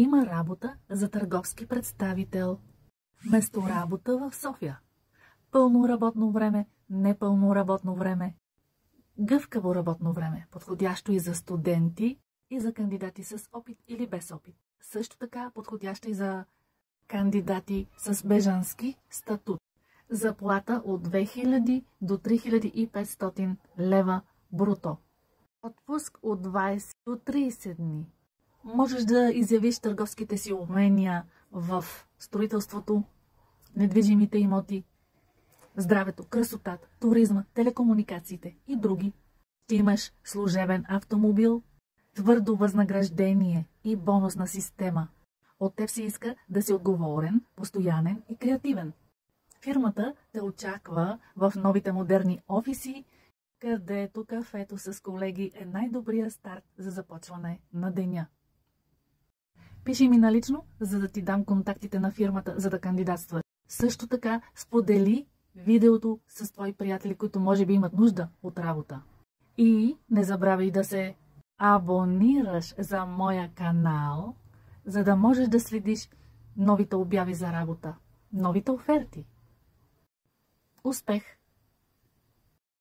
Има работа за търговски представител. Место работа в София. Пълно работно време, непълно работно време. Гъвкаво работно време, подходящо и за студенти, и за кандидати с опит или без опит. Също така подходящо и за кандидати с бежански статут. Заплата от 2000 до 3500 лева бруто. Отпуск от 20 до 30 дни. Можеш да изявиш търговските си умения в строителството, недвижимите имоти, здравето, красотата, туризма, телекомуникациите и други. Ти имаш служебен автомобил, твърдо възнаграждение и бонусна система. От теб се иска да си отговорен, постоянен и креативен. Фирмата те очаква в новите модерни офиси, където кафето с колеги е най-добрия старт за започване на деня. Пиши ми налично, за да ти дам контактите на фирмата, за да кандидатстваш. Също така сподели видеото с твои приятели, които може би имат нужда от работа. И не забравяй да се абонираш за моя канал, за да можеш да следиш новите обяви за работа, новите оферти. Успех!